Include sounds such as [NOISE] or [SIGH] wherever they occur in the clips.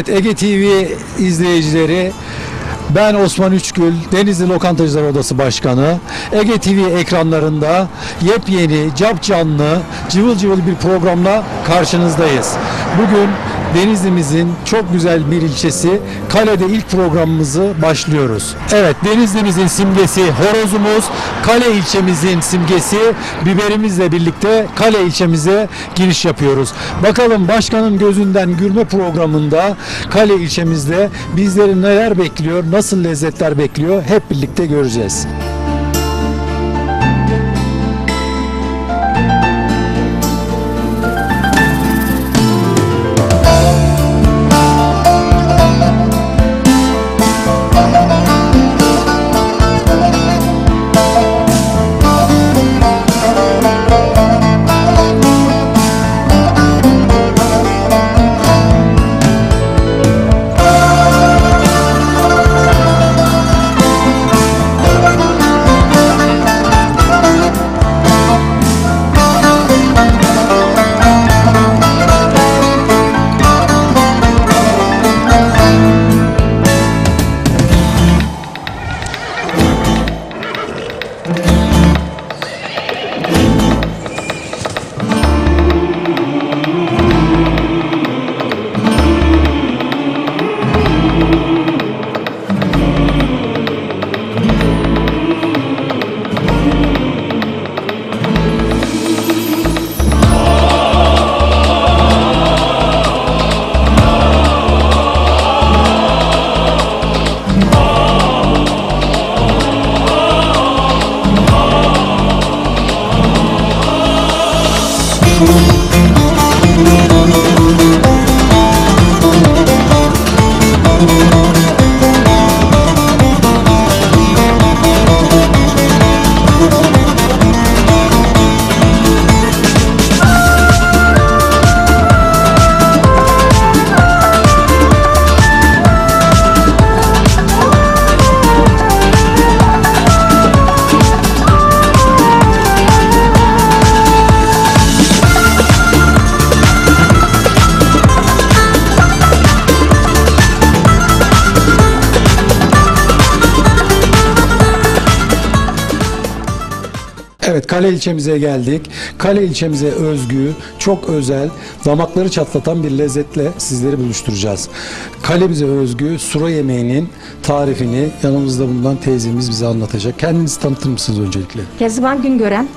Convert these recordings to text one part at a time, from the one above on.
Evet Ege TV izleyicileri ben Osman Üçgül, Denizli Lokantacılar Odası Başkanı. Ege TV ekranlarında yepyeni, cap canlı, cıvıl cıvıl bir programla karşınızdayız. Bugün Denizli'mizin çok güzel bir ilçesi Kale'de ilk programımızı başlıyoruz. Evet Denizli'mizin simgesi horozumuz, Kale ilçemizin simgesi biberimizle birlikte Kale ilçemize giriş yapıyoruz. Bakalım başkanın gözünden gürme programında Kale ilçemizde bizleri neler bekliyor, nasıl lezzetler bekliyor hep birlikte göreceğiz. Evet Kale ilçemize geldik. Kale ilçemize özgü, çok özel, damakları çatlatan bir lezzetle sizleri buluşturacağız. Kalemize özgü sura yemeğinin tarifini yanımızda bulunan teyzemiz bize anlatacak. Kendinizi tanıtır mısınız öncelikle? Kezban Güngören.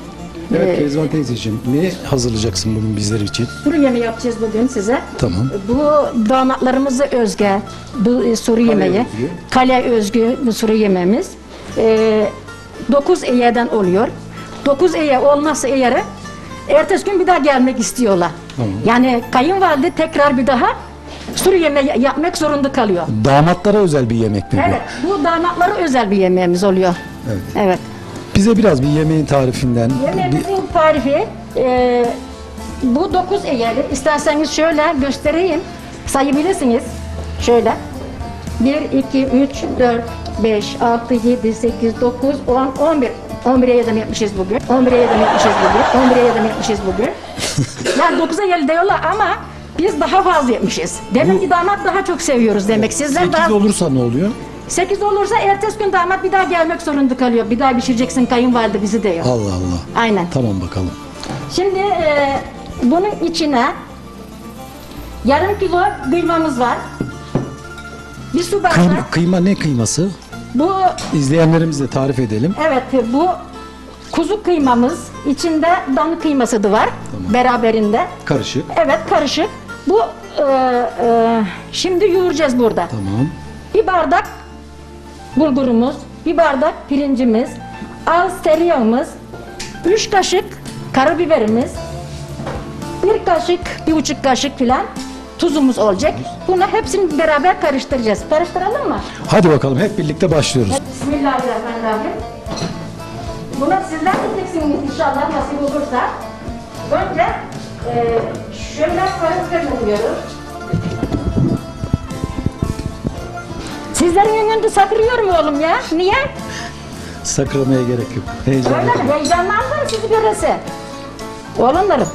Evet Kezban teyzeciğim ne hazırlayacaksın bugün bizler için? Kuru yemeği yapacağız bugün size. Tamam. Bu damatlarımızı özge, bu e, suru yemeği. özgü. Kale özgü bu suru yemeğimiz. 9 eyeden oluyor. 9 eye olmazsa eğer ertesi gün bir daha gelmek istiyorlar. Tamam. Yani kayınvalide tekrar bir daha suru yemeği yapmak zorunda kalıyor. Damatlara özel bir yemek mi bu? Evet, bu damatlara özel bir yemeğimiz oluyor. Evet. Evet. Bize biraz bir yemeğin tarifinden, bir- Yemeğimizin tarifi e, bu 9 eğeri. İsterseniz şöyle göstereyim. Sayabilirsiniz. Şöyle. 1, 2, 3, 4, 5, 6, 7, 8, 9, 10, 11. 11'e yardım yapmışız bugün. 11'e yardım yapmışız bugün. 11'e yardım yapmışız bugün. yani 9'a yardım diyorlar ama biz daha fazla yapmışız. Demek ki damat daha çok seviyoruz demek. Sizler 8 daha... olursa ne oluyor? 8 olursa ertesi gün damat bir daha gelmek zorunda kalıyor. Bir daha pişireceksin kayınvalide bizi diyor. Allah Allah. Aynen. Tamam bakalım. Şimdi e, bunun içine yarım kilo kıymamız var. Bir su bardağı. Kıyma, kıyma ne kıyması? Bu İzleyenlerimize tarif edelim. evet bu kuzu kıymamız. içinde dana kıyması da var beraberinde. Karışık. Evet karışık. Bu e, e, şimdi yoğuracağız burada. Tamam. Bir bardak bulgurumuz, bir bardak pirincimiz, az tereyağımız, üç kaşık karabiberimiz, bir kaşık, bir buçuk kaşık filan tuzumuz olacak. Bunu hepsini beraber karıştıracağız. Karıştıralım mı? Hadi bakalım hep birlikte başlıyoruz. Bismillahirrahmanirrahim. Bunu sizler yiyeceksiniz inşallah nasip olursa. Önce e, şöyle karıştırıyoruz. Sizlerin önünde sakırıyorum oğlum ya. Niye? Sakramaya gerek yok. Heyecan Öyle mi? Heyecanlandım sizi görese. Oğlumlarım.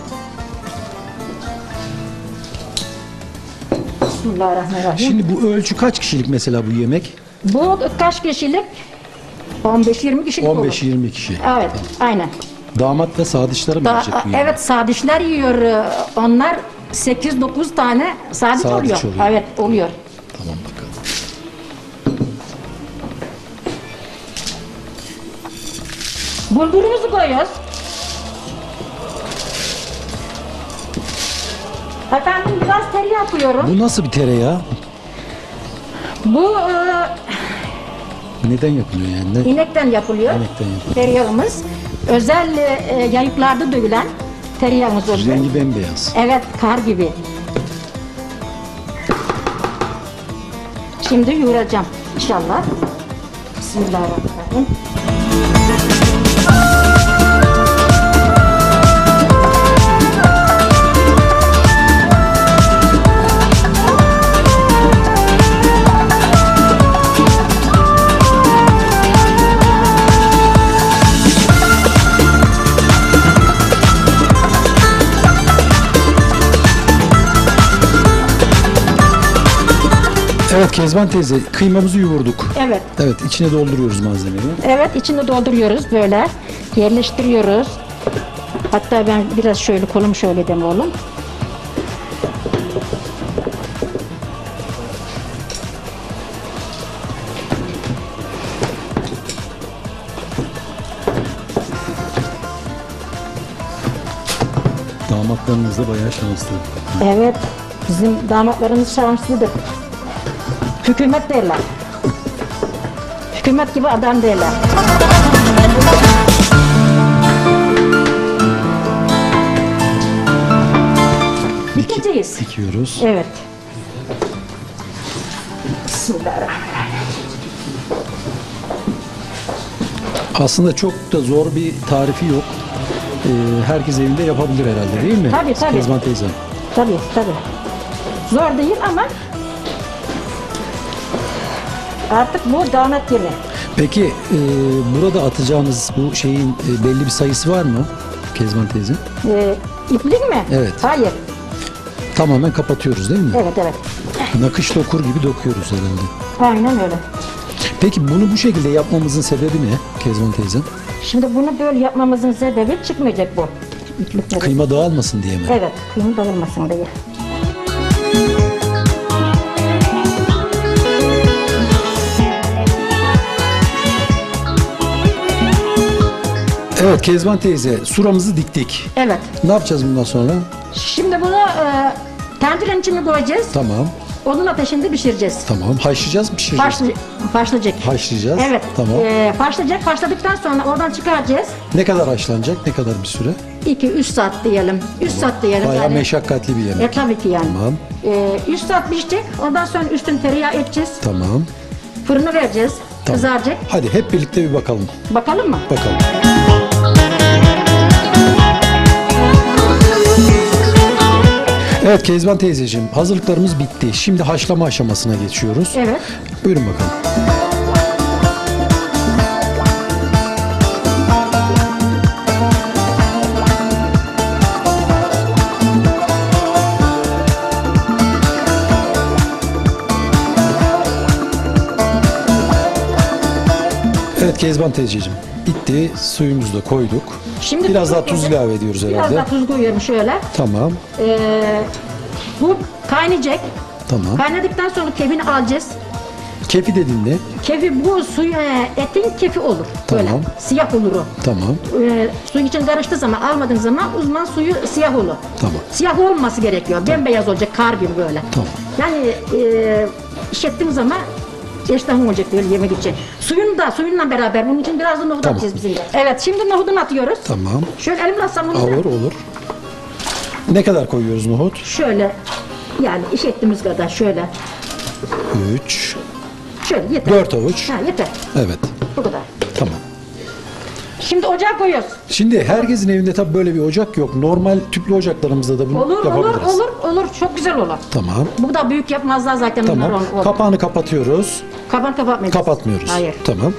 Bismillahirrahmanirrahim. Şimdi bu ölçü kaç kişilik mesela bu yemek? Bu kaç kişilik? 15-20 kişilik olur. 15-20 kişi. Evet, aynen. Damat ve sadıçları mı Da, yiyecek bu yemeği? evet, sadişler yiyor. e, Onlar 8-9 tane sadiç, Sadiç oluyor. oluyor. Evet, oluyor. Tamam bakalım. Bulgurumuzu koyuyoruz. Efendim biraz tereyağı koyuyorum. Bu nasıl bir tereyağı? Bu e, Neden yapılıyor yani? Ne? inekten yapılıyor. İnekten yapılıyor. Tereyağımız. Özel e, yayıklarda dövülen tereyağımız oluyor. Rengi bembeyaz. Evet, kar gibi. Şimdi yoğuracağım inşallah. Bismillahirrahmanirrahim. Evet Kezban teyze kıymamızı yoğurduk. Evet, Evet içine dolduruyoruz malzemeyi. evet içini dolduruyoruz böyle. Yerleştiriyoruz. Hatta ben biraz şöyle kolumu şöyle dem oğlum. Damatlarımız da bayağı şanslı. Evet, bizim damatlarımız şanslıdır. Hükümet derler. Hükümet gibi adam derler. Dikeceğiz. Dikiyoruz. Evet. Bismillahirrahmanirrahim. Aslında çok da zor bir tarifi yok. Ee, herkes evinde yapabilir herhalde değil mi? Tabii, tabii. Kezban teyze. Tabii tabii. Zor değil ama artık bu damat yemeği. Peki e, burada atacağımız bu şeyin e, belli bir sayısı var mı Kezban teyze? Ee, iplik mi? Evet. Hayır. Tamamen kapatıyoruz değil mi? Evet evet. Nakış dokur gibi dokuyoruz herhalde. Aynen öyle. Peki bunu bu şekilde yapmamızın sebebi ne Kezban teyze? Şimdi bunu böyle yapmamızın sebebi çıkmayacak bu. İplikleri. Kıyma dağılmasın diye mi? Evet, kıyım dağılmasın diye. Evet Kezban teyze suramızı diktik. Evet. Ne yapacağız bundan sonra? Şimdi bunu e, tencerenin içine koyacağız. Tamam. Onun ateşinde pişireceğiz. Tamam. Haşlayacağız mı pişireceğiz? Başlayacak. Haşlayacağız. Evet. Tamam. E, başlayacak. Başladıktan sonra oradan çıkaracağız. Ne kadar haşlanacak? Ne kadar bir süre? 2-3 saat diyelim. 3 saat diyelim. Bayağı yani. meşakkatli bir yemek. E tabii ki yani. Tamam. E, 3 saat pişecek. Ondan sonra üstünü tereyağı edeceğiz. Tamam. Fırını vereceğiz. Tamam. Kızaracak. Hadi hep birlikte bir bakalım. Bakalım mı? Bakalım. Evet Kezban teyzeciğim hazırlıklarımız bitti. Şimdi haşlama aşamasına geçiyoruz. Evet. Buyurun bakalım. Kezban teyzeciğim bitti. Suyumuzu da koyduk. Şimdi Biraz daha tuz ilave ediyoruz Biraz herhalde. daha tuz koyuyorum şöyle. Tamam. Ee, bu kaynayacak. Tamam. Kaynadıktan sonra kefini alacağız. Kefi dedin ne? Kefi bu suyu e, etin kefi olur. Böyle Tamam. siyah olur o. Tamam. Ee, suyun için karıştığı zaman almadığın zaman uzman suyu siyah olur. Tamam. Siyah olması gerekiyor. Bembeyaz olacak kar gibi böyle. Tamam. Yani e, işlettiğim zaman iştahım olacak böyle yemek için. Suyunu da suyunla beraber bunun için biraz da nohut Tamam. atacağız bizim de. Evet şimdi nohudunu atıyoruz. Tamam. Şöyle elimle atsam onu da- Olur olur. Ne kadar koyuyoruz nohut? Şöyle yani iş ettiğimiz kadar şöyle. 3, Şöyle yeter. 4 avuç. Ha yeter. Evet. Bu kadar. Tamam. Şimdi ocağa koyuyoruz. Şimdi herkesin evinde tabii böyle bir ocak yok. Normal tüplü ocaklarımızda da bunu Olur olur yapabiliriz. olur olur çok güzel olur. Tamam. Bu da büyük yapmazlar zaten bunlar Tamam. olur. Kapağını kapatıyoruz. Kapan kapatmayacağız. Kapatmıyoruz. Hayır. Tamam.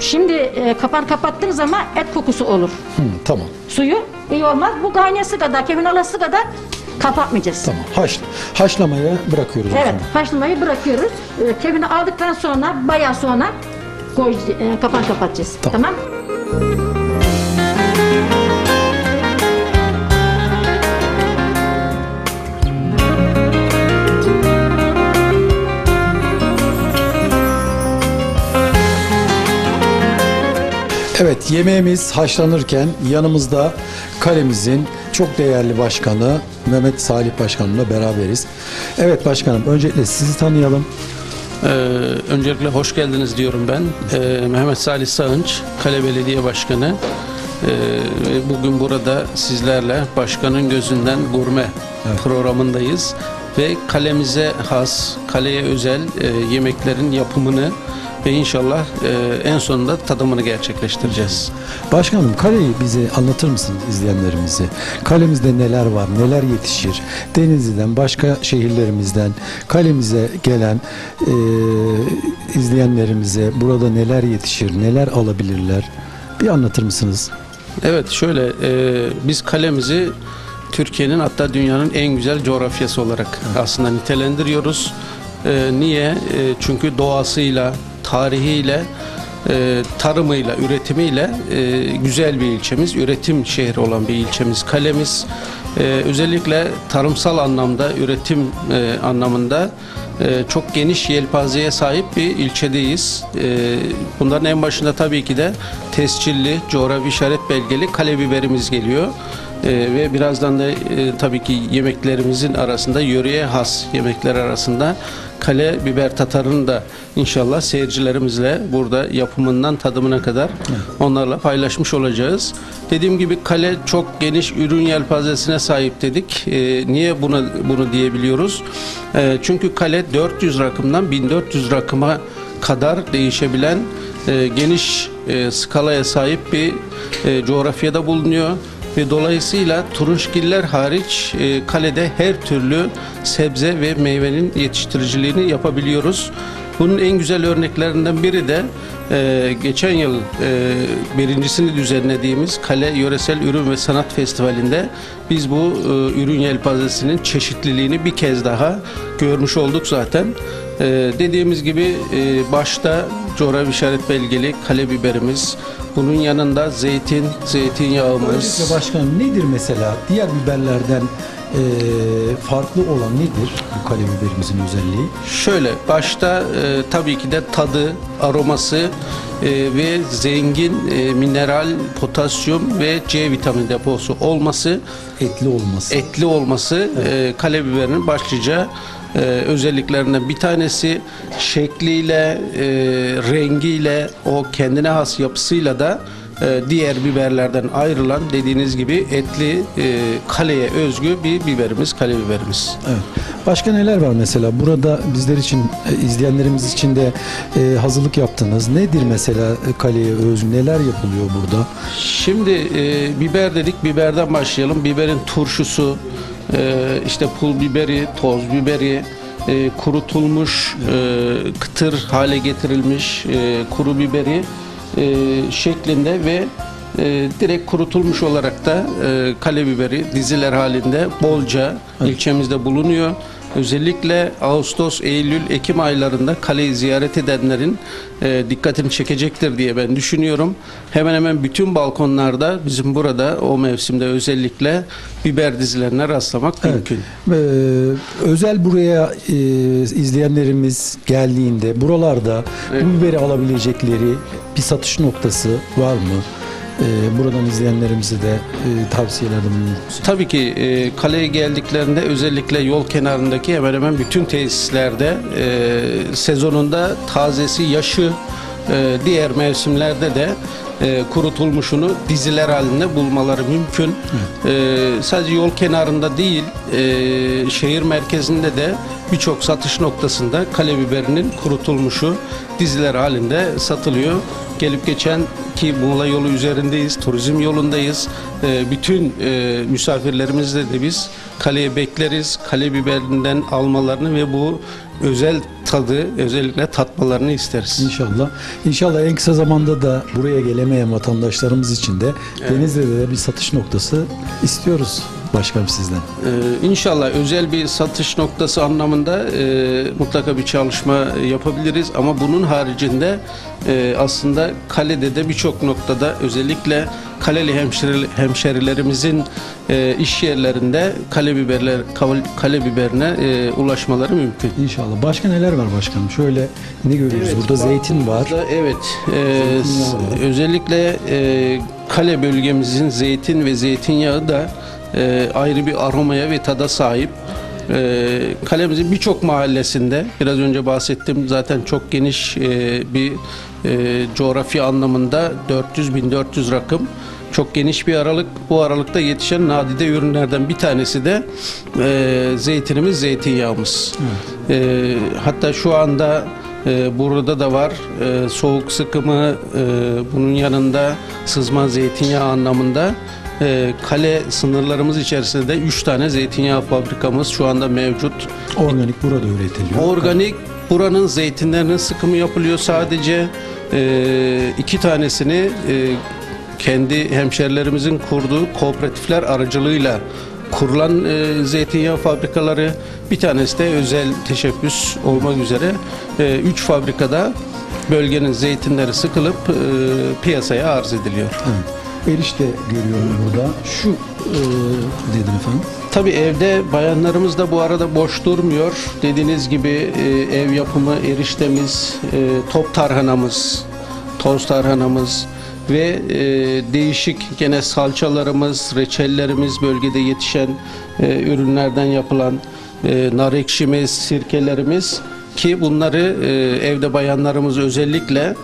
Şimdi e, kapan kapattığın zaman et kokusu olur. Hı, tamam. Suyu iyi olmaz. Bu kaynası kadar, kevin alası kadar Kapatmayacağız. Tamam. Haş, haşlamaya bırakıyoruz o Evet, zaman. haşlamayı bırakıyoruz. Ee, Kevini aldıktan sonra, bayağı sonra koy, e, kapağı kapatacağız. Tamam. Tamam. Evet yemeğimiz haşlanırken yanımızda kalemizin çok değerli başkanı Mehmet Salih Başkanımla beraberiz. Evet başkanım öncelikle sizi tanıyalım. Ee, öncelikle hoş geldiniz diyorum ben. Ee, Mehmet Salih Sağınç, Kale Belediye Başkanı. Ee, bugün burada sizlerle Başkanın Gözünden Gurme programındayız. Ve kalemize has, kaleye özel e, yemeklerin yapımını ve inşallah e, en sonunda tadımını gerçekleştireceğiz. Başkanım kaleyi bize anlatır mısınız izleyenlerimize? Kalemizde neler var, neler yetişir? Denizli'den, başka şehirlerimizden kalemize gelen e, izleyenlerimize burada neler yetişir, neler alabilirler? Bir anlatır mısınız? Evet şöyle e, biz kalemizi Türkiye'nin hatta dünyanın en güzel coğrafyası olarak aslında nitelendiriyoruz. E, niye? E, çünkü doğasıyla, tarihiyle, e, tarımıyla, üretimiyle e, güzel bir ilçemiz, üretim şehri olan bir ilçemiz kalemiz. E, özellikle tarımsal anlamda, üretim e, anlamında e, çok geniş yelpazeye sahip bir ilçedeyiz. E, bunların en başında tabii ki de tescilli, coğrafi işaret belgeli kale biberimiz geliyor. E, ve birazdan da e, tabii ki yemeklerimizin arasında yöreye has yemekler arasında kale biber tatarını da inşallah seyircilerimizle burada yapımından tadımına kadar onlarla paylaşmış olacağız. Dediğim gibi kale çok geniş ürün yelpazesine sahip dedik. E, niye bunu bunu diyebiliyoruz? E, çünkü kale 400 rakımdan 1400 rakıma kadar değişebilen e, geniş e, skalaya sahip bir e, coğrafyada bulunuyor ve dolayısıyla turunçgiller hariç e, kalede her türlü sebze ve meyvenin yetiştiriciliğini yapabiliyoruz. Bunun en güzel örneklerinden biri de e, geçen yıl e, birincisini düzenlediğimiz Kale Yöresel Ürün ve Sanat Festivali'nde biz bu e, ürün yelpazesinin çeşitliliğini bir kez daha görmüş olduk zaten. E, dediğimiz gibi e, başta coğrafi işaret belgeli kale biberimiz, bunun yanında zeytin, zeytinyağımız, Öncelikle başkanım nedir mesela diğer biberlerden e, farklı olan nedir bu kale biberimizin özelliği? Şöyle başta e, tabii ki de tadı, aroması e, ve zengin e, mineral, potasyum ve C vitamini deposu olması, Etli olması. etli olması e, kale biberinin başlıca e, özelliklerinden bir tanesi şekliyle, e, rengiyle, o kendine has yapısıyla da e, diğer biberlerden ayrılan dediğiniz gibi etli e, kaleye özgü bir biberimiz, kale biberimiz. Evet. Başka neler var mesela? Burada bizler için, e, izleyenlerimiz için de e, hazırlık yaptınız. Nedir mesela e, kaleye özgü? Neler yapılıyor burada? Şimdi e, biber dedik, biberden başlayalım. Biberin turşusu, e, işte pul biberi, toz biberi, e, kurutulmuş, e, kıtır hale getirilmiş e, kuru biberi e, şeklinde ve e, direkt kurutulmuş olarak da e, kale biberi diziler halinde bolca ilçemizde bulunuyor. Özellikle Ağustos, Eylül, Ekim aylarında kaleyi ziyaret edenlerin e, dikkatini çekecektir diye ben düşünüyorum. Hemen hemen bütün balkonlarda bizim burada o mevsimde özellikle biber dizilerine rastlamak mümkün. Ee, özel buraya e, izleyenlerimiz geldiğinde buralarda Evet. bu biberi alabilecekleri bir satış noktası var mı? Ee, buradan izleyenlerimize de e, tavsiyelerde bulunur musunuz? Tabii ki e, kaleye geldiklerinde özellikle yol kenarındaki hemen hemen bütün tesislerde e, sezonunda tazesi, yaşı e, diğer mevsimlerde de e, kurutulmuşunu diziler halinde bulmaları mümkün. E, sadece yol kenarında değil, e, şehir merkezinde de birçok satış noktasında kale biberinin kurutulmuşu diziler halinde satılıyor. Gelip geçen ki Muğla yolu üzerindeyiz, turizm yolundayız. E, bütün e, misafirlerimizle de biz kaleye bekleriz. Kale biberinden almalarını ve bu özel tadı özellikle tatmalarını isteriz. İnşallah. İnşallah en kısa zamanda da buraya gelemeyen vatandaşlarımız için de Denizli'de de bir satış noktası istiyoruz. Başkanım sizden? Ee, İnşallah özel bir satış noktası anlamında e, mutlaka bir çalışma yapabiliriz ama bunun haricinde e, aslında kalede de birçok noktada özellikle kaleli hemşire, hemşerilerimizin e, iş yerlerinde kale biberler kale, biberine e, ulaşmaları mümkün. İnşallah. Başka neler var başkanım? Şöyle ne görüyoruz? Evet, Burada zeytin var. Burada evet e, var. özellikle e, kale bölgemizin zeytin ve zeytinyağı da e, ayrı bir aromaya ve tada sahip. E, kalemizin birçok mahallesinde biraz önce bahsettim zaten çok geniş e, bir e, coğrafya anlamında 400-1400 rakım çok geniş bir aralık. Bu aralıkta yetişen nadide ürünlerden bir tanesi de e, zeytinimiz, zeytinyağımız. E, hatta şu anda e, burada da var e, soğuk sıkımı e, bunun yanında sızma zeytinyağı anlamında e, kale sınırlarımız içerisinde de 3 tane zeytinyağı fabrikamız şu anda mevcut. Organik burada üretiliyor. Organik buranın zeytinlerinin sıkımı yapılıyor sadece e, iki tanesini e, kendi hemşerilerimizin kurduğu kooperatifler aracılığıyla kurulan e, zeytinyağı fabrikaları bir tanesi de özel teşebbüs olmak üzere e, üç fabrikada bölgenin zeytinleri sıkılıp e, piyasaya arz ediliyor. Evet. Erişte görüyorum burada. Şu e, dedim efendim. Tabii evde bayanlarımız da bu arada boş durmuyor. Dediğiniz gibi e, ev yapımı eriştemiz, e, top tarhanamız, toz tarhanamız ve e, değişik gene salçalarımız, reçellerimiz, bölgede yetişen e, ürünlerden yapılan e, nar ekşimiz, sirkelerimiz ki bunları e, evde bayanlarımız özellikle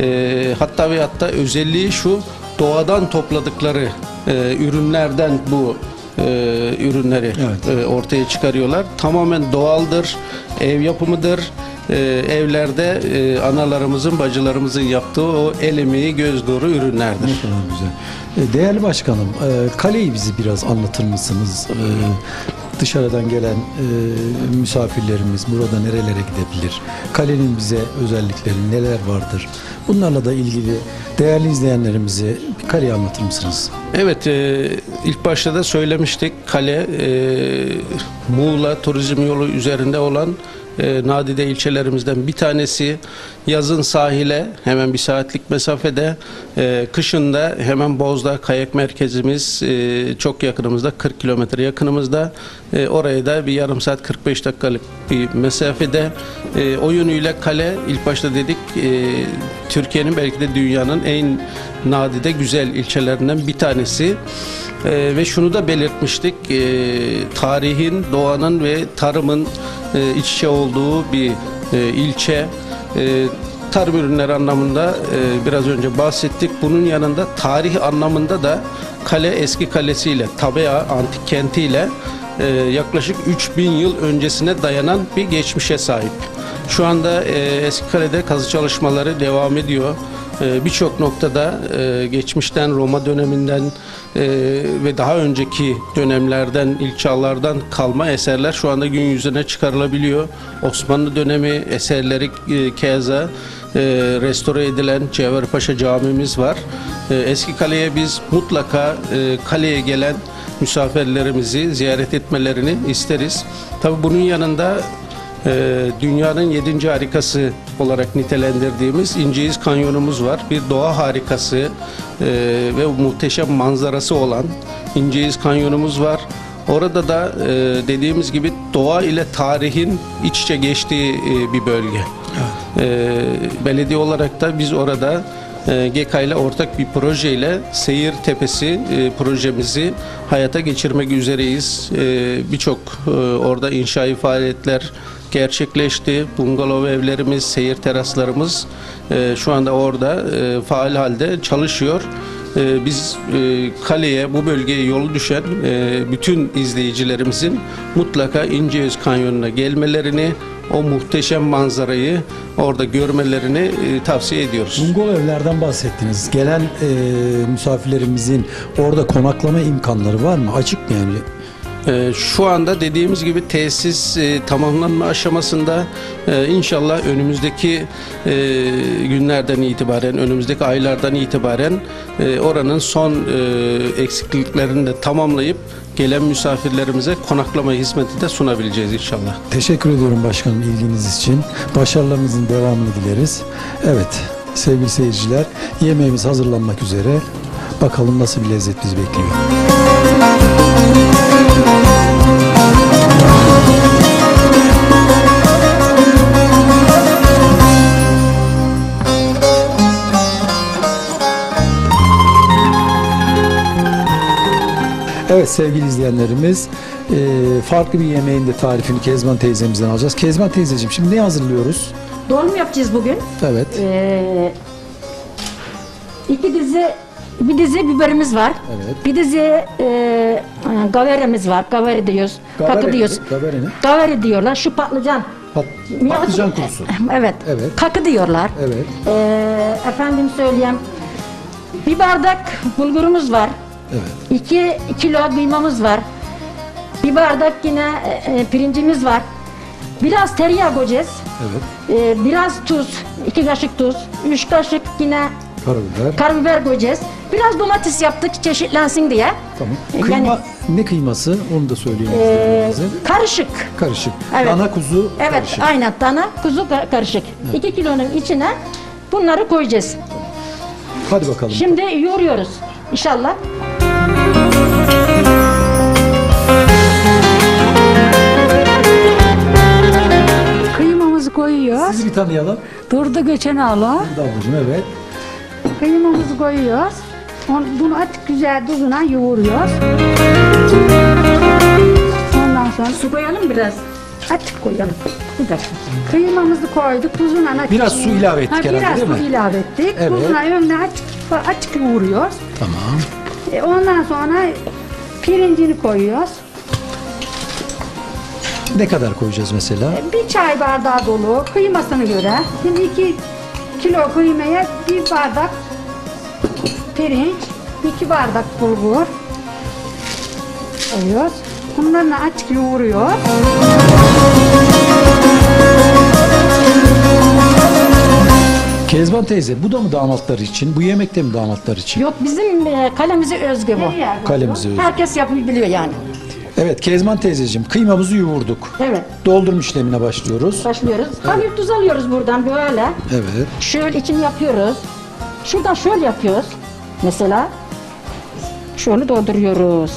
e, hatta ve hatta özelliği şu doğadan topladıkları e, ürünlerden bu e, ürünleri Evet. e, ortaya çıkarıyorlar. Tamamen doğaldır, ev yapımıdır. E, evlerde e, analarımızın, bacılarımızın yaptığı o el emeği, göz nuru ürünlerdir. Ne kadar güzel. E, Değerli başkanım, e, kaleyi bizi biraz anlatır mısınız? E, Dışarıdan gelen e, misafirlerimiz burada nerelere gidebilir? Kalenin bize özellikleri neler vardır? Bunlarla da ilgili değerli izleyenlerimize bir kaleyi anlatır mısınız? Evet, e, ilk başta da söylemiştik. Kale, e, Muğla turizm yolu üzerinde olan e, nadide ilçelerimizden bir tanesi. Yazın sahile hemen bir saatlik mesafede, e, kışın da hemen Bozda kayak merkezimiz e, çok yakınımızda, 40 kilometre yakınımızda. E, oraya da bir yarım saat 45 dakikalık bir mesafede. E, o yönüyle kale ilk başta dedik e, Türkiye'nin belki de dünyanın en nadide güzel ilçelerinden bir tanesi. Ee, ve şunu da belirtmiştik, ee, tarihin, doğanın ve tarımın e, iç içe olduğu bir e, ilçe. Ee, tarım ürünleri anlamında e, biraz önce bahsettik. Bunun yanında tarih anlamında da kale eski kalesiyle, Tabea antik kentiyle e, yaklaşık 3000 yıl öncesine dayanan bir geçmişe sahip. Şu anda e, Eskikale'de kazı çalışmaları devam ediyor. E, Birçok noktada e, geçmişten Roma döneminden e, ve daha önceki dönemlerden, ilk çağlardan kalma eserler şu anda gün yüzüne çıkarılabiliyor. Osmanlı dönemi eserleri e, keza restore edilen Cevherpaşa camimiz var. Eski kaleye biz mutlaka kaleye gelen misafirlerimizi ziyaret etmelerini isteriz. Tabi bunun yanında dünyanın yedinci harikası olarak nitelendirdiğimiz İnceyiz Kanyonumuz var. Bir doğa harikası e, ve muhteşem manzarası olan İnceyiz Kanyonumuz var. Orada da e, dediğimiz gibi doğa ile tarihin iç içe geçtiği bir bölge. Belediye olarak da biz orada GEKA ile ortak bir projeyle Seyir Tepesi projemizi hayata geçirmek üzereyiz. Birçok orada inşai faaliyetler gerçekleşti. Bungalov evlerimiz, seyir teraslarımız e, şu anda orada e, faal halde çalışıyor. E, Biz e, kaleye, bu bölgeye yolu düşen e, bütün izleyicilerimizin mutlaka İnceöz Kanyonu'na gelmelerini, o muhteşem manzarayı orada görmelerini e, tavsiye ediyoruz. Mungol evlerden bahsettiniz. Gelen e, misafirlerimizin orada konaklama imkanları var mı? Açık mı yani? Ee, Şu anda dediğimiz gibi tesis e, tamamlanma aşamasında Ee, inşallah önümüzdeki e, günlerden itibaren, önümüzdeki aylardan itibaren e, oranın son e, eksikliklerini de tamamlayıp gelen misafirlerimize konaklama hizmeti de sunabileceğiz inşallah. Teşekkür ediyorum başkanım ilginiz için. Başarılarınızın devamını dileriz. Evet sevgili seyirciler yemeğimiz hazırlanmak üzere. Bakalım nasıl bir lezzet bizi bekliyor. Evet sevgili izleyenlerimiz eee, farklı bir yemeğin de tarifini Kezban teyzemizden alacağız. Kezban teyzeciğim şimdi ne hazırlıyoruz? Dolma yapacağız bugün. Evet. Ee, iki dizi bir dizi biberimiz var. Evet. Bir dizi e, gaveremiz var. Gaveri diyoruz. Kakı diyoruz. Gavere ne? Gaveri diyorlar. Şu patlıcan. Pat, patlıcan kurusu. Evet. Evet. Kakı diyorlar. Evet. Ee, efendim söyleyeyim. Bir bardak bulgurumuz var. Evet. 2 kilo kıymamız var. Bir bardak yine e, pirincimiz var. Biraz tereyağı koyacağız. Evet. E, biraz tuz, 2 kaşık tuz, 3 kaşık yine Karabiber. karabiber koyacağız. Biraz domates yaptık çeşitlensin diye. Tamam. Kıyma ne kıyması? Onu da söyleyelim Ee, karışık. Karışık. Evet. Dana kuzu Evet, karışık. aynen dana, kuzu ka- karışık. 2 kilonun içine bunları koyacağız. Hadi bakalım. Şimdi yoğuruyoruz inşallah. Kıymamızı koyuyoruz. Sizi bir tanıyalım. Durdu geçen ağla. Davulcum evet. Kıymamızı koyuyoruz. Onu, bunu açık güzel tuzuna yoğuruyoruz. Ondan sonra Su koyalım biraz. açık koyalım. Bir dakika. Kıymamızı koyduk. Tuzuna açık. Biraz su ilave ettik herhalde, biraz değil su mi? ilave ettik. Evet. Tuzuna önüne açık, açık yoğuruyoruz. Tamam. E, ondan sonra pirincini koyuyoruz. Ne kadar koyacağız mesela? Bir çay bardağı dolu kıymasına göre. Şimdi iki kilo kıymaya bir bardak pirinç, iki bardak bulgur koyuyoruz. Bunları açık yoğuruyor. Kezban teyze bu da mı damatlar için? Bu yemek de mi damatlar için? Yok bizim e, kalemize özgü bu. Kalemize özgü. Herkes yapabiliyor yani. Evet Kezban teyzeciğim kıymamızı yoğurduk. Evet. Doldurma işlemine başlıyoruz. Başlıyoruz. Hafif tuz alıyoruz buradan böyle. Evet. Şöyle için yapıyoruz. Şuradan şöyle yapıyoruz. Mesela şöyle dolduruyoruz.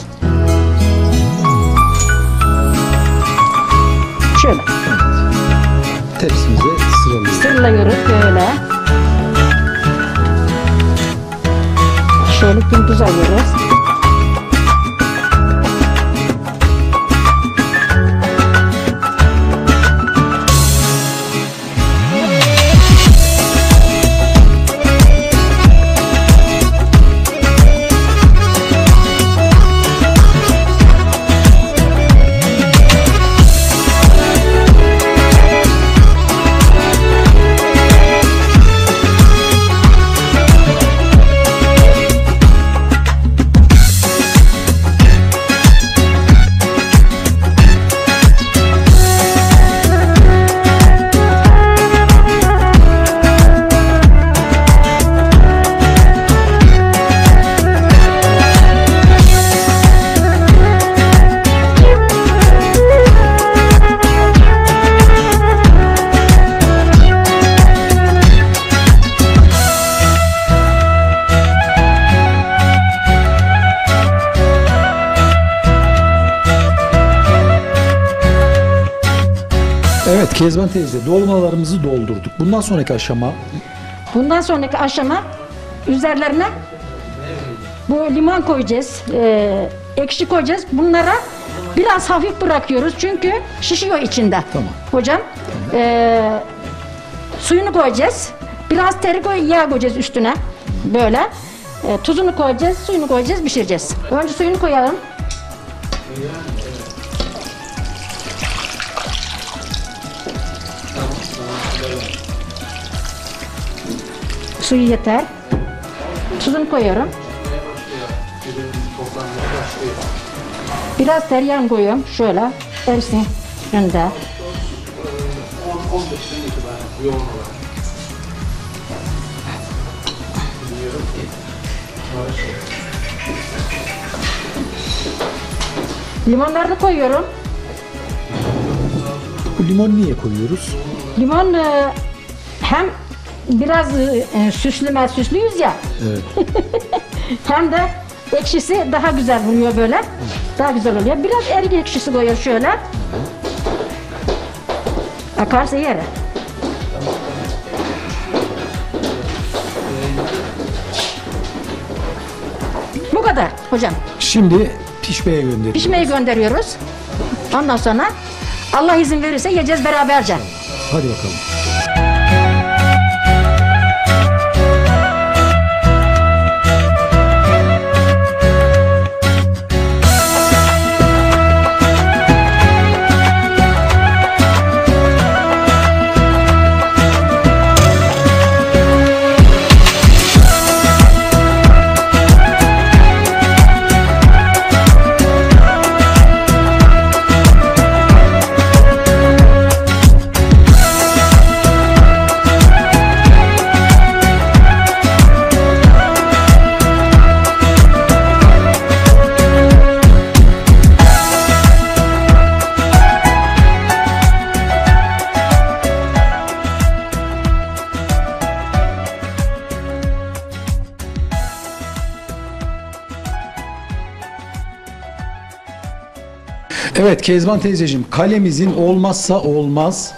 Şöyle Tepsimize sıralıyoruz. sırlıyoruz böyle. Şöyle kim tuz alıyoruz. Kezban teyze dolmalarımızı doldurduk. Bundan sonraki aşama Bundan sonraki aşama üzerlerine bu limon koyacağız, e, ekşi koyacağız. Bunlara biraz hafif bırakıyoruz çünkü şişiyor içinde. Tamam. Hocam, e, suyunu koyacağız. Biraz teri koy, yağ koyacağız üstüne. Böyle. E, tuzunu koyacağız, suyunu koyacağız, pişireceğiz. Önce suyunu koyalım. Suyu yeter. Tuzunu koyuyorum. Biraz tereyağını koyuyorum. Şöyle erisin önde. Limonlarını koyuyorum. Bu limon niye koyuyoruz? Limon e, biraz e, e, süslüme süslüyüz ya Evet. [LAUGHS] hem de ekşisi daha güzel oluyor böyle. Daha güzel oluyor. Biraz erik ekşisi koyuyor şöyle. Akarsa yere. Bu kadar hocam. Şimdi pişmeye gönderiyoruz. Pişmeye gönderiyoruz. Ondan sonra Allah izin verirse yiyeceğiz beraberce. Hadi bakalım. Evet Kezban teyzeciğim kalemizin olmazsa olmaz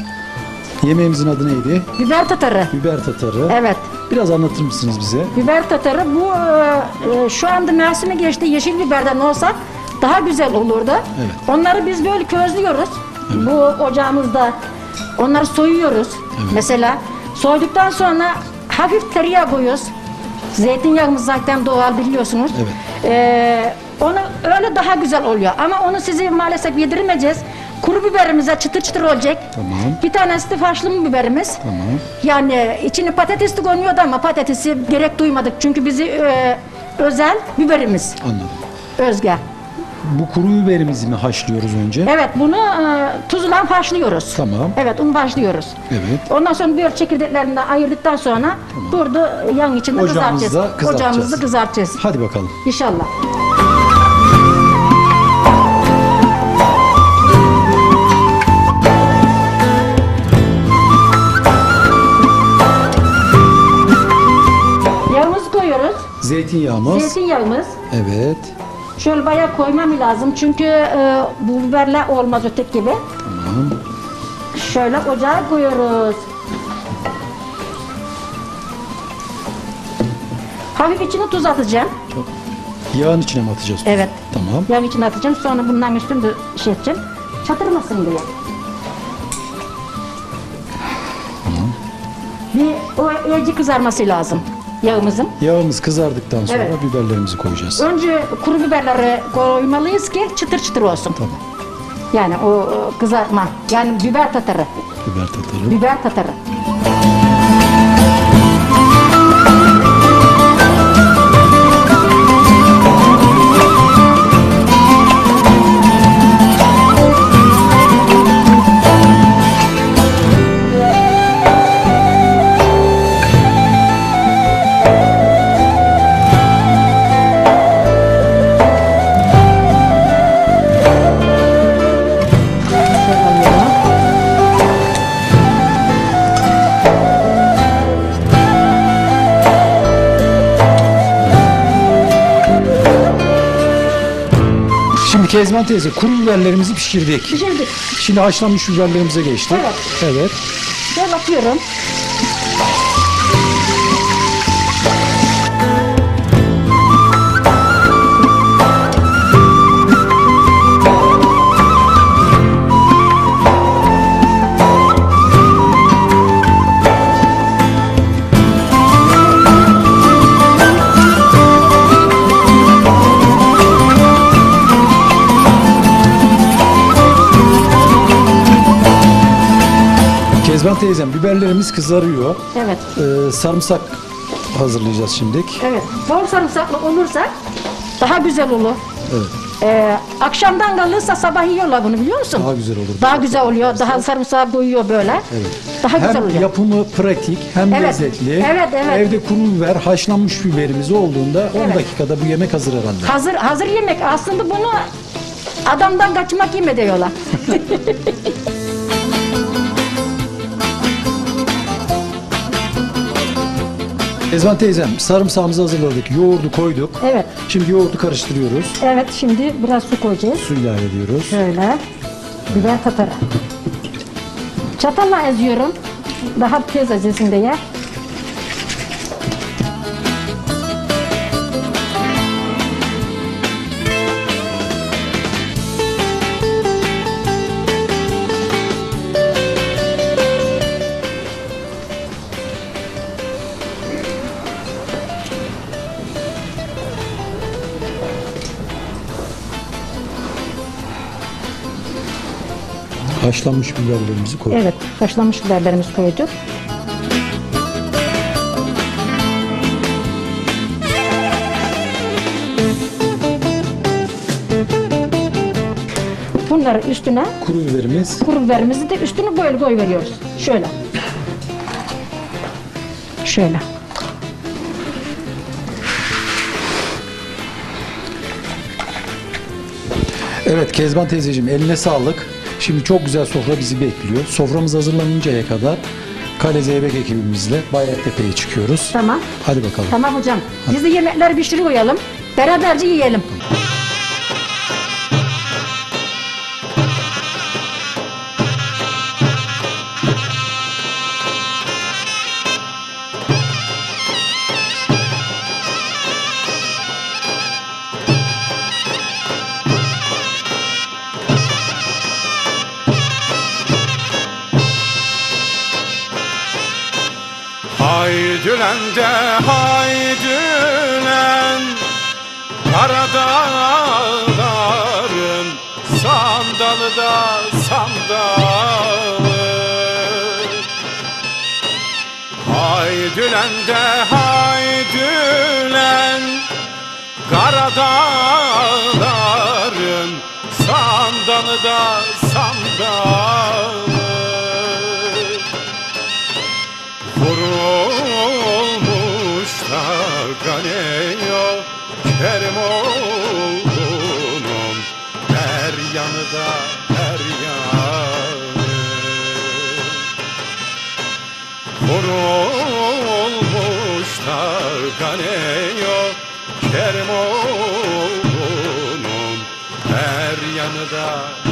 yemeğimizin adı neydi? Biber tatarı. Biber tatarı. Evet. Biraz anlatır mısınız bize? Biber tatarı bu e, e, şu anda mevsimi geçti yeşil biberden olsa daha güzel olurdu. Evet. Onları biz böyle közlüyoruz. Bu ocağımızda onları soyuyoruz. Mesela soyduktan sonra hafif tereyağı koyuyoruz. Zeytinyağımız zaten doğal biliyorsunuz. Evet. E, onu öyle daha güzel oluyor. Ama onu size maalesef yedirmeyeceğiz. Kuru biberimize çıtır çıtır olacak. Tamam. Bir tanesi de haşlama biberimiz. Tamam. Yani içine patates de konuyordu ama patatesi gerek duymadık. Çünkü bizi e, özel biberimiz. Anladım. Özge. Bu kuru biberimizi mi haşlıyoruz önce? Evet bunu e, tuzla haşlıyoruz. Tamam. Evet onu haşlıyoruz. Evet. Ondan sonra biber çekirdeklerinden ayırdıktan sonra burada yan içinde Ocağımızda kızartacağız. kızartacağız. Ocağımızda kızartacağız. Hadi bakalım. İnşallah. Zeytinyağımız. Zeytinyağımız. Evet. Şöyle bayağı koymam lazım çünkü e, bu biberle olmaz öteki gibi. Tamam. Şöyle ocağa koyuyoruz. Hafif içine tuz atacağım. Yağın içine mi atacağız? tuzu? Evet. Tamam. Yağın içine atacağım. Sonra bundan üstünü de şey edeceğim. Çatırmasın diye. Bir o iyice kızarması lazım yağımızın. Yağımız kızardıktan sonra Evet. biberlerimizi koyacağız. Önce kuru biberleri koymalıyız ki çıtır çıtır olsun. Tamam. Yani o o kızartma. Yani biber tatarı. Biber tatarı. Biber tatarı. Kezban teyze kuru biberlerimizi pişirdik. Pişirdik. Şimdi haşlanmış biberlerimize geçtik. Evet. Evet. Şöyle atıyorum. Kezban teyzem biberlerimiz kızarıyor. Evet. Ee, sarımsak hazırlayacağız şimdi. Evet. Bol sarımsaklı olursa daha güzel olur. Evet. Ee, akşamdan kalırsa sabah yiyorlar bunu biliyor musun? Daha güzel olur. Daha güzel oluyor. Daha sarımsağı koyuyor böyle. Evet. Daha güzel hem oluyor. yapımı pratik hem Evet. lezzetli. Evet, evet. Evde kuru biber, haşlanmış biberimiz olduğunda 10 Evet. dakikada bu yemek hazır herhalde. Hazır hazır yemek. Aslında bunu adamdan kaçmak yeme diyorlar. [LAUGHS] Ezvan teyzem sarımsağımızı hazırladık. Yoğurdu koyduk. evet. Şimdi yoğurdu karıştırıyoruz. Evet şimdi biraz su koyacağız. Su ilave ediyoruz. Şöyle. Biber tatarı. Çatalla eziyorum. Daha tez ezilsin diye. Haşlanmış biberlerimizi koyduk. Evet. Haşlanmış biberlerimizi koyduk. Bunları üstüne Kuru biberimiz. kuru biberimizi de üstünü böyle koy veriyoruz. Şöyle. Şöyle. Evet Kezban teyzeciğim eline sağlık. Şimdi çok güzel sofra bizi bekliyor. Soframız hazırlanıncaya kadar Kale Zeybek ekibimizle Bayraktepe'ye çıkıyoruz. Tamam. Hadi bakalım. Tamam hocam. Biz de yemekleri pişiriyor Beraberce yiyelim. Karadağların sandalı da sandalı. Haydülen de haydülen Karadağların sandalı da sandalı. Vurulmuş da ganeyo Kerim uh,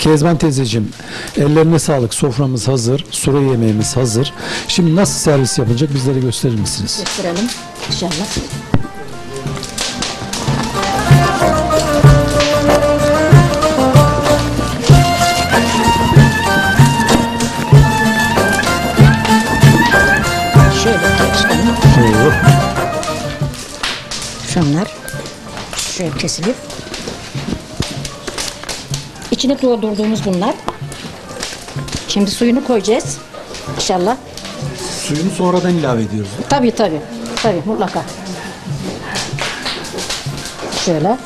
Kezban teyzeciğim ellerine sağlık soframız hazır sura yemeğimiz hazır. Şimdi nasıl servis yapılacak bizlere gösterir misiniz? Gösterelim inşallah. Şöyle. Oo, Şunlar şöyle kesilip içine doldurduğumuz bunlar. Şimdi suyunu koyacağız. İnşallah. Suyunu sonradan ilave ediyoruz. Tabii tabii. Tabii mutlaka. Şöyle.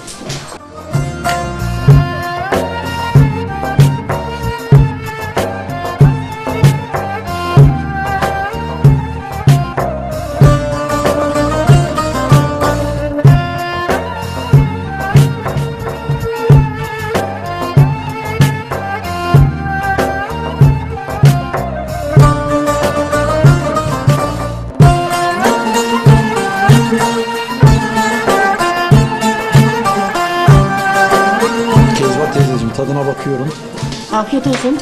Afiyet olsun.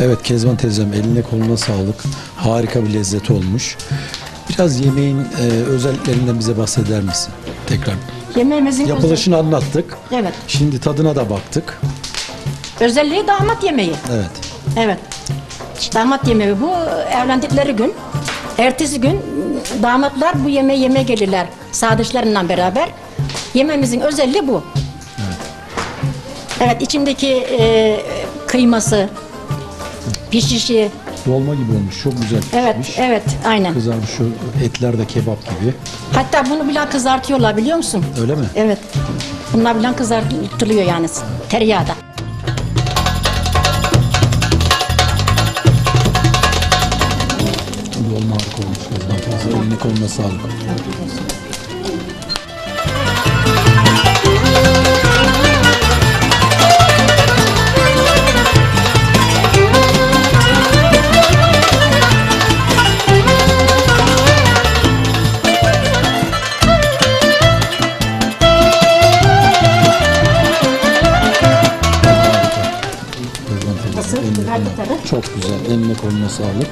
Evet Kezban teyzem eline koluna sağlık. Harika bir lezzet olmuş. Biraz yemeğin e, özelliklerinden bize bahseder misin? Tekrar. Yemeğimizin Yapılışını anlattık. özel- Evet. Şimdi tadına da baktık. Özelliği damat yemeği. Evet. Evet. Damat yemeği bu evlendikleri gün. Ertesi gün damatlar bu yemeği yemeye gelirler. Sadıçlarıyla beraber. Yemeğimizin özelliği bu. Evet, içindeki e, kıyması, pişişi. Dolma gibi olmuş. Çok güzel pişmiş. Evet, evet, aynen. Kızarmış şu etler de kebap gibi. Hatta bunu bile kızartıyorlar biliyor musun? Öyle mi? Evet. Bunlar bile kızartılıyor yani tereyağda. Eline koluna sağlık. Çok güzel. Eline koluna sağlık.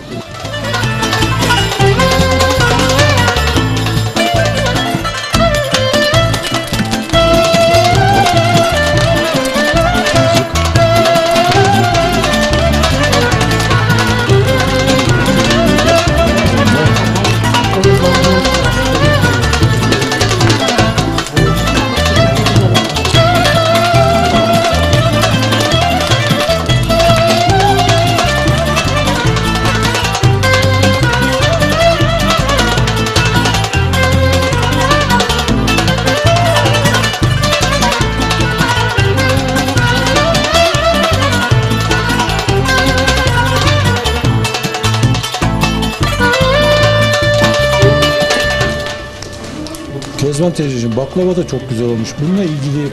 Baklava da çok güzel olmuş. Bununla ilgili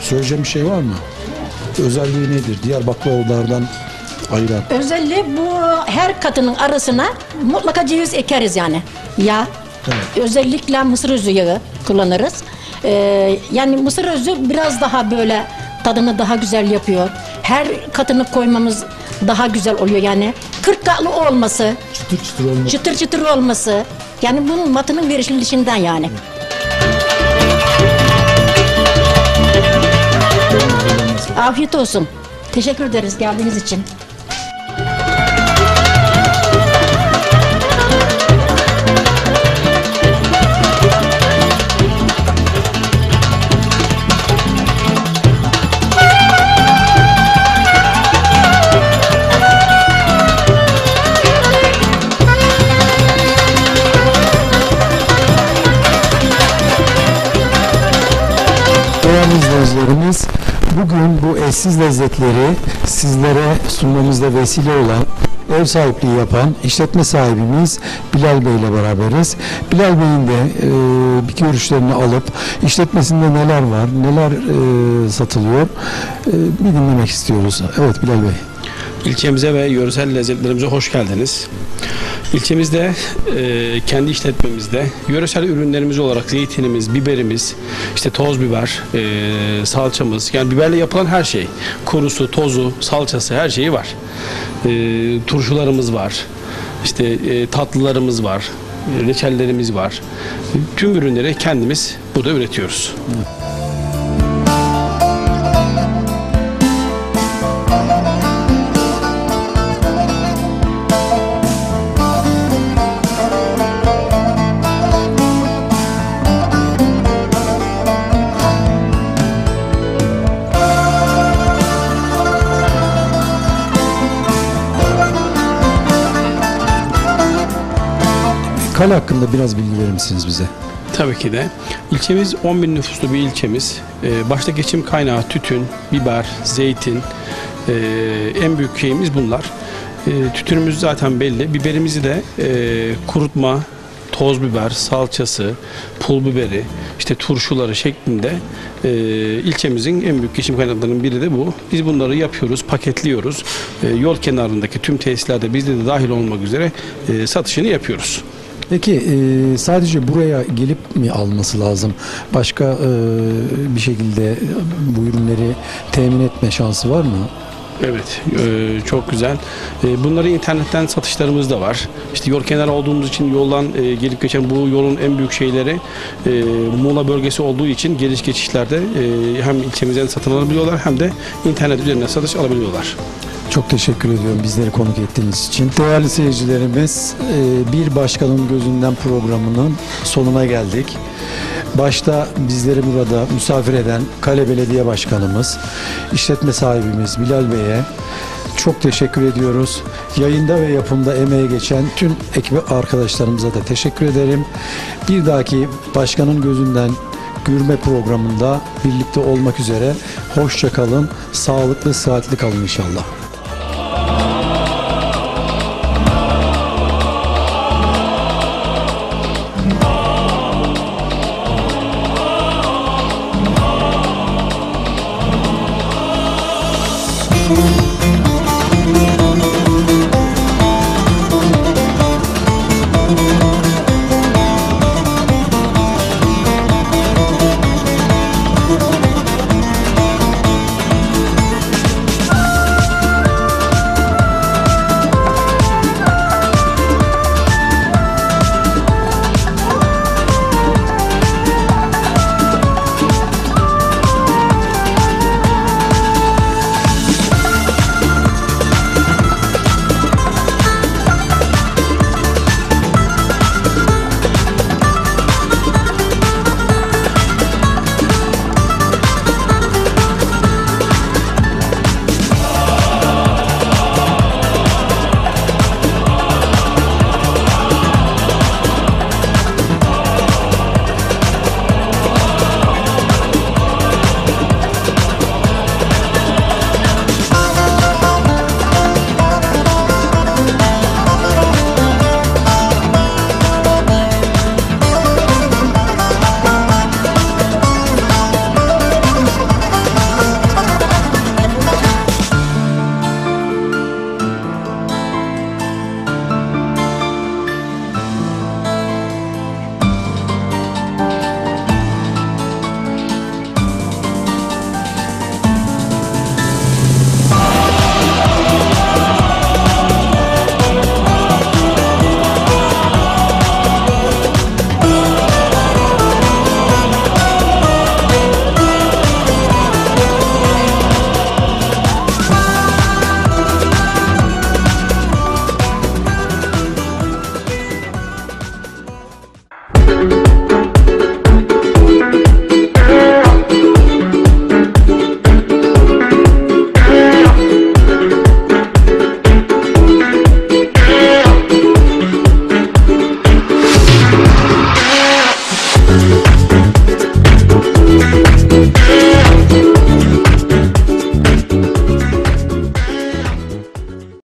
söyleyeceğim bir şey var mı? Özelliği nedir? Diğer baklavalardan ayıran. Özelliği bu her katının arasına mutlaka ceviz ekeriz yani. Yağ. Özellikle mısır özü yağı kullanırız. Ee, yani mısır özü biraz daha böyle tadını daha güzel yapıyor. Her katını koymamız daha güzel oluyor yani. Kırk katlı olması, Çıtır çıtır olmuş. çıtır çıtır olması. Yani bunun matının verilişinden yani. Afiyet olsun. Teşekkür ederiz geldiğiniz için. Eşsiz lezzetleri sizlere sunmamızda vesile olan ev sahipliği yapan işletme sahibimiz Bilal Bey ile beraberiz. Bilal Bey'in de e, bir görüşlerini alıp işletmesinde neler var, neler e, satılıyor e, bir dinlemek istiyoruz. Evet Bilal Bey. İlçemize ve yöresel lezzetlerimize hoş geldiniz. İlçemizde e, kendi işletmemizde yöresel ürünlerimiz olarak zeytinimiz, biberimiz, işte toz biber, e, salçamız, yani biberle yapılan her şey, kurusu, tozu, salçası her şeyi var. E, turşularımız var, işte e, tatlılarımız var, reçellerimiz var. Tüm ürünleri kendimiz burada üretiyoruz. Kale hakkında biraz bilgi verir misiniz bize? Tabii ki de. İlçemiz 10 bin nüfuslu bir ilçemiz. Ee, başta geçim kaynağı tütün, biber, zeytin. Ee, en büyük şeyimiz bunlar. Ee, tütünümüz zaten belli. Biberimizi de e, kurutma, toz biber, salçası, pul biberi, işte turşuları şeklinde e, ilçemizin en büyük geçim kaynaklarının biri de bu. Biz bunları yapıyoruz, paketliyoruz. E, yol kenarındaki tüm tesislerde bizde de dahil olmak üzere e, satışını yapıyoruz. Peki e, sadece buraya gelip mi alması lazım? Başka e, bir şekilde bu ürünleri temin etme şansı var mı? Evet, e, çok güzel. E, bunları internetten satışlarımız da var. İşte yol kenarı olduğumuz için yoldan e, gelip geçen bu yolun en büyük şeyleri e, Muğla bölgesi olduğu için geliş geçişlerde e, hem ilçemizden satın alabiliyorlar hem de internet üzerinden satış alabiliyorlar. Çok teşekkür ediyorum bizleri konuk ettiğiniz için. Değerli seyircilerimiz, e, Bir Başkanın Gözünden programının sonuna geldik. Başta bizleri burada misafir eden Kale Belediye Başkanımız, işletme sahibimiz Bilal Bey'e çok teşekkür ediyoruz. Yayında ve yapımda emeği geçen tüm ekip arkadaşlarımıza da teşekkür ederim. Bir dahaki Başkanın Gözünden Gürme programında birlikte olmak üzere. Hoşça kalın, sağlıklı, sıhhatli kalın inşallah.